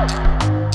Wow!